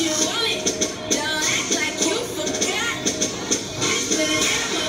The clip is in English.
you want it. Don't act like you forgot. Been